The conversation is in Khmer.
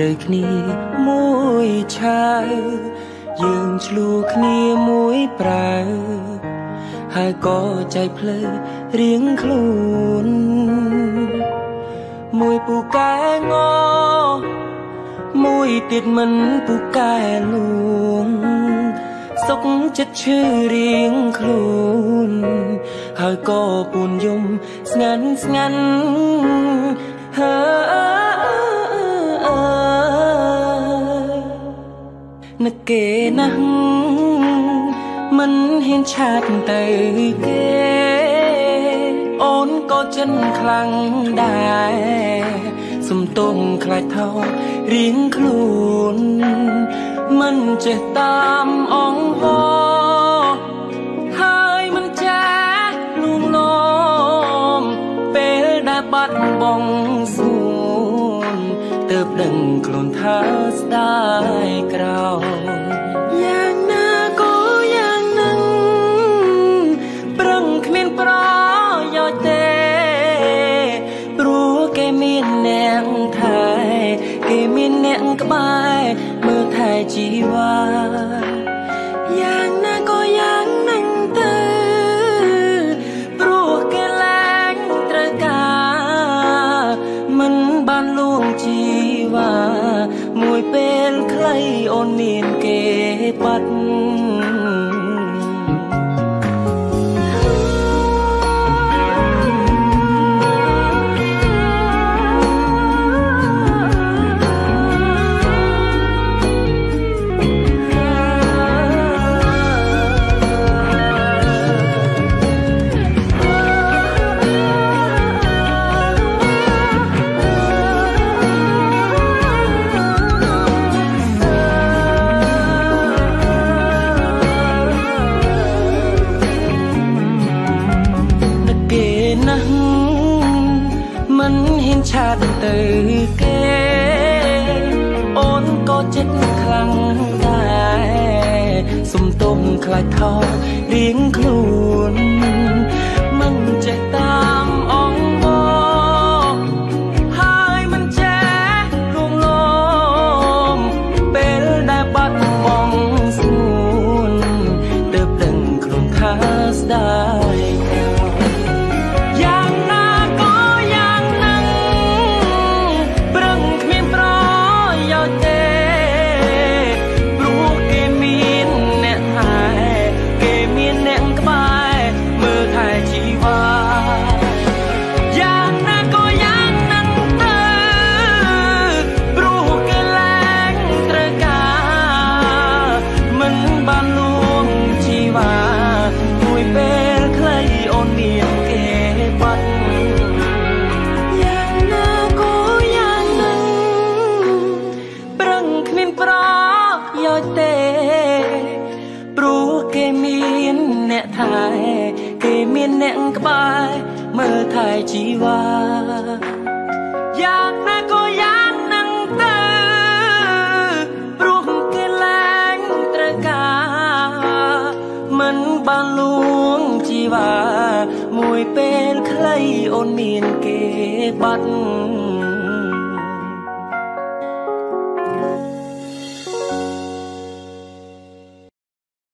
លើគ្នាមួយឆាវយើងឆ្លួគ្នាមួយប្រើហើយក៏ចែកផ្លូវរៀងខ្លួនមួយពូកែងមួយទៀតមិនពូកែលួងសុកចិត្តឈឺរៀងខ្លួនហើយក៏ពួនយំស្ងាត់ស្ងាត់ គេណាស់មិនហ៊ានឆាតទៅគេ អូនក៏ចិនខ្លាំងដែរសំទុំខ្លាចថោរៀងខ្លួន មិនចេះតាមអងហោហើ ទើបដឹងខ្លួនថាស្ដាយក្រោយយ៉ាងណាក៏យ៉ាងនឹងប្រឹងគ្មានប្រយោជន៍ទេព្រោះគេមានអ្នកថែគេមានអ្នកក្បែរមើលថែជីវ៉ាយ៉ាងណាក៏យ៉ាង អូនមានគេបាត់ ហ៊ានឆាតទៅគេអូនក៏ចិត្តខ្លាំងដែរសុំទុំខ្លាចថោរៀងខ្លួនមិនចេះតា ថែគេមានអ្នកក្បែរមើលថែជីវ៉ាយ៉ាងណាក៏យ៉ាងហ្នឹងទៅព្រោះគេឡើងត្រូវការមិនបានលួងជីវ៉ាមួយពេលខ្លីអូនមានគេបាត់